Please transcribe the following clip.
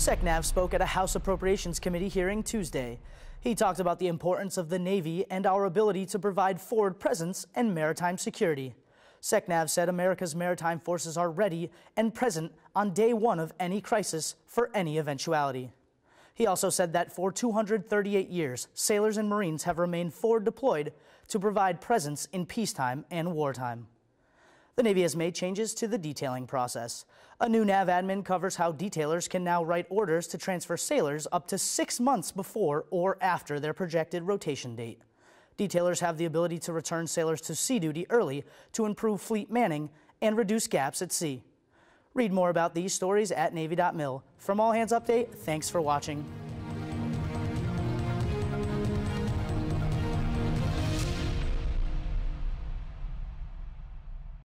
SecNav spoke at a House Appropriations Committee hearing Tuesday. He talked about the importance of the Navy and our ability to provide forward presence and maritime security. SecNav said America's maritime forces are ready and present on day one of any crisis for any eventuality. He also said that for 238 years, sailors and Marines have remained forward deployed to provide presence in peacetime and wartime. The Navy has made changes to the detailing process. A new NAVADMIN covers how detailers can now write orders to transfer sailors up to six months before or after their projected rotation date. Detailers have the ability to return sailors to sea duty early to improve fleet manning and reduce gaps at sea. Read more about these stories at Navy.mil. From All Hands Update, thanks for watching.